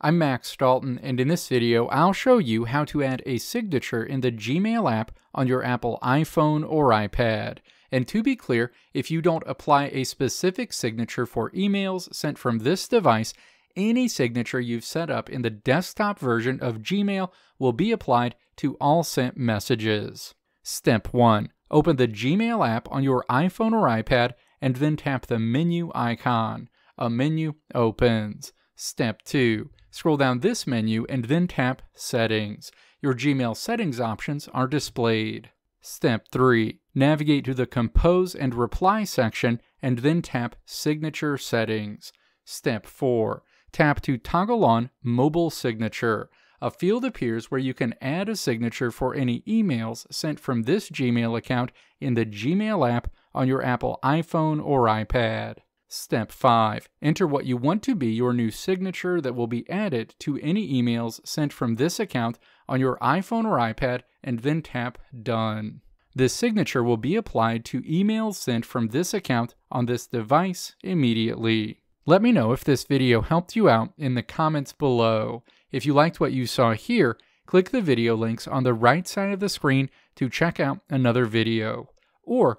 I'm Max Dalton, and in this video, I'll show you how to add a signature in the Gmail app on your Apple iPhone or iPad. And to be clear, if you don't apply a specific signature for emails sent from this device, any signature you've set up in the desktop version of Gmail will be applied to all sent messages. Step 1. Open the Gmail app on your iPhone or iPad and then tap the menu icon. A menu opens. Step 2. Scroll down this menu and then tap Settings. Your Gmail settings options are displayed. Step 3. Navigate to the Compose and Reply section and then tap Signature Settings. Step 4. Tap to toggle on Mobile Signature. A field appears where you can add a signature for any emails sent from this Gmail account in the Gmail app on your Apple iPhone or iPad. Step 5. Enter what you want to be your new signature that will be added to any emails sent from this account on your iPhone or iPad and then tap Done. This signature will be applied to emails sent from this account on this device immediately. Let me know if this video helped you out in the comments below. If you liked what you saw here, click the video links on the right side of the screen to check out another video. Or